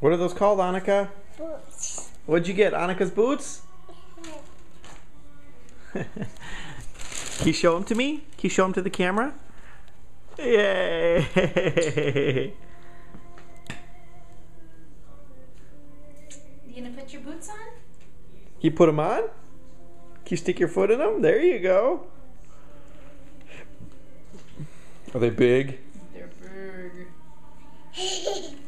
What are those called, Annika? Boots. What'd you get? Annika's boots? Can you show them to me? Can you show them to the camera? Yay! You gonna put your boots on? You put them on? Can you stick your foot in them? There you go. Are they big? They're big.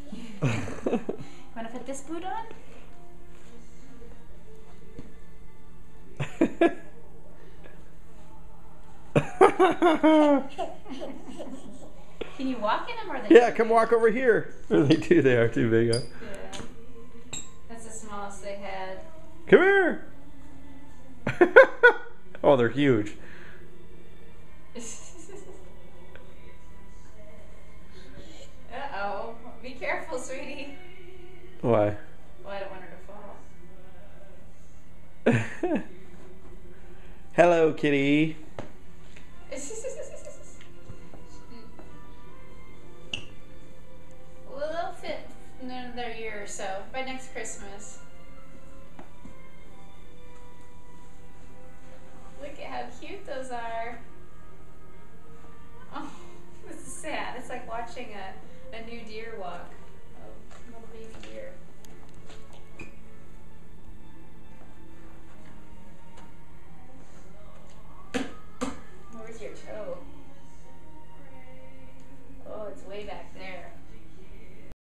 Can you walk in them or are they yeah, too come big? walk over here. They do. They are too big. Huh? Yeah. That's the smallest they had. Come here. oh, they're huge. uh oh. Be careful, sweetie. Why? Well, I don't want her to fall. Hello, kitty. Another year or so. By next Christmas. Look at how cute those are. Oh, this is sad. It's like watching a,